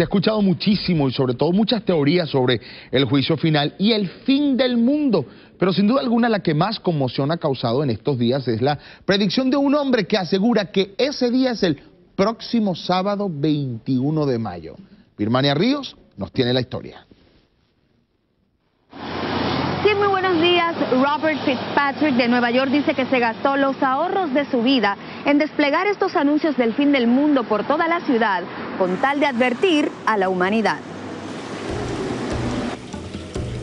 Se ha escuchado muchísimo y sobre todo muchas teorías sobre el juicio final y el fin del mundo. Pero sin duda alguna la que más conmoción ha causado en estos días es la predicción de un hombre que asegura que ese día es el próximo sábado 21 de mayo. Birmania Ríos nos tiene la historia. Sí, muy buenos días. Robert Fitzpatrick de Nueva York dice que se gastó los ahorros de su vida en desplegar estos anuncios del fin del mundo por toda la ciudad con tal de advertir a la humanidad.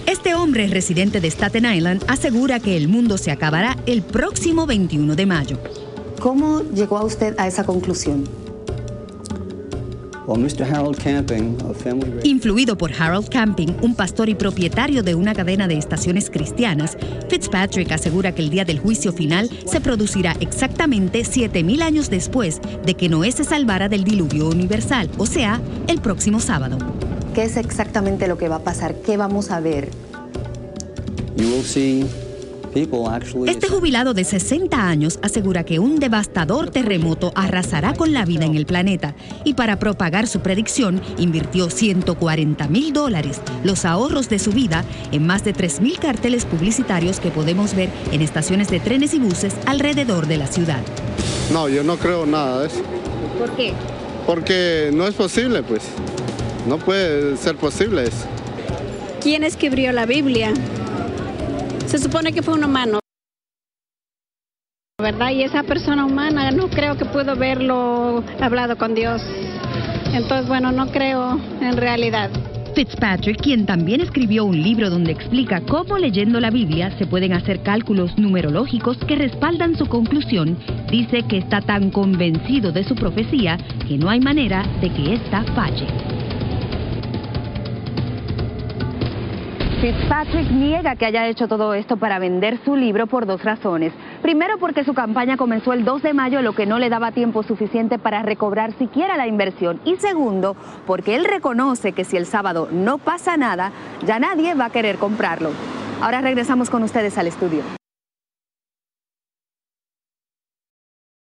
Este hombre residente de Staten Island asegura que el mundo se acabará el próximo 21 de mayo. ¿Cómo llegó a usted a esa conclusión? Influido por Harold Camping, un pastor y propietario de una cadena de estaciones cristianas, Fitzpatrick asegura que el día del juicio final se producirá exactamente 7.000 años después de que Noé se salvara del diluvio universal, o sea, el próximo sábado. ¿Qué es exactamente lo que va a pasar? ¿Qué vamos a ver? Este jubilado de 60 años asegura que un devastador terremoto arrasará con la vida en el planeta y para propagar su predicción invirtió 140 mil dólares, los ahorros de su vida, en más de 3 mil carteles publicitarios que podemos ver en estaciones de trenes y buses alrededor de la ciudad. No, yo no creo nada de eso. ¿Por qué? Porque no es posible, pues. No puede ser posible eso. ¿Quién escribió la Biblia? Se supone que fue un humano. ¿Verdad? Y esa persona humana no creo que pudo verlo hablado con Dios. Entonces, bueno, no creo en realidad. Fitzpatrick, quien también escribió un libro donde explica cómo leyendo la Biblia se pueden hacer cálculos numerológicos que respaldan su conclusión, dice que está tan convencido de su profecía que no hay manera de que ésta falle. Fitzpatrick niega que haya hecho todo esto para vender su libro por dos razones. Primero porque su campaña comenzó el 2 de mayo, lo que no le daba tiempo suficiente para recobrar siquiera la inversión. Y segundo, porque él reconoce que si el sábado no pasa nada, ya nadie va a querer comprarlo. Ahora regresamos con ustedes al estudio.